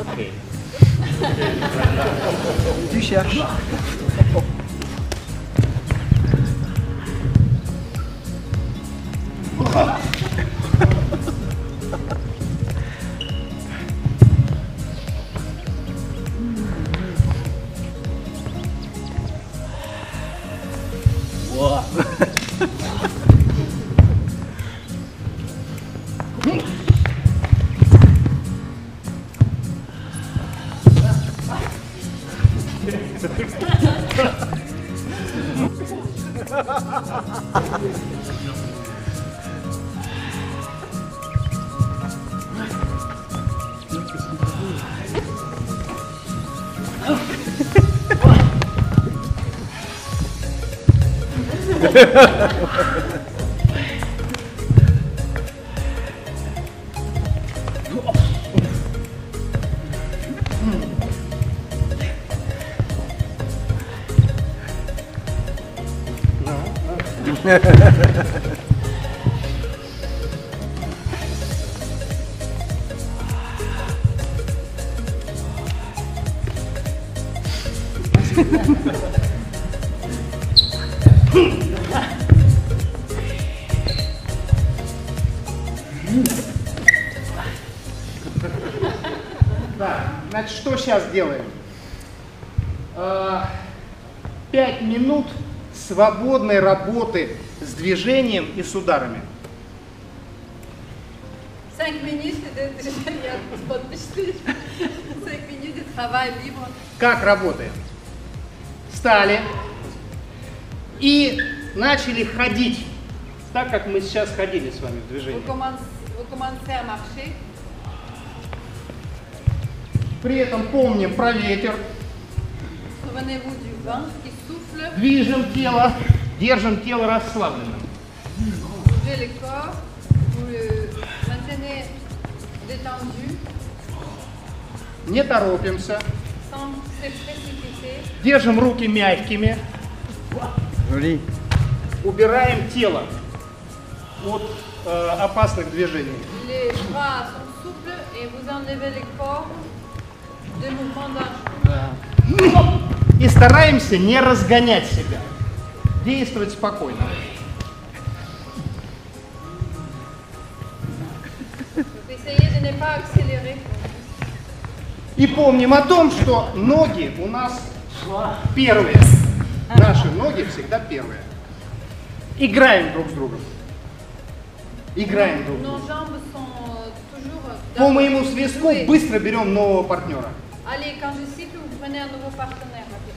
Ok. tu cherches. Oh. わ Ha ha ha ha ha! Hmm. Так, значит, что сейчас делаем? А, Пять минут свободной работы с движением и с ударами. 5 minutes de, я подпишите. 5 minutes de travail libre. Как работаем? Встали и начали ходить, так как мы сейчас ходили с вами в движении. Commencez à marcher. При этом помним про ветер, Souvenez-vous du vent qui souffle. движем тело, держим тело расслабленным. Bougez le corps. Vous le maintenez détendu Не торопимся, sans se précipiter. держим руки мягкими, убираем тело от э, опасных движений. Les bras sont souples et vous enlevez le corps de mouvements dangereux. И стараемся не разгонять себя, действовать спокойно. И помним о том, что ноги у нас первые. Наши ноги всегда первые. Играем друг с другом. Играем друг euh, toujours По моему свистку быстро берем нового партнера. Allez, quand je siffle, vous prenez un nouveau partenaire. rapidement.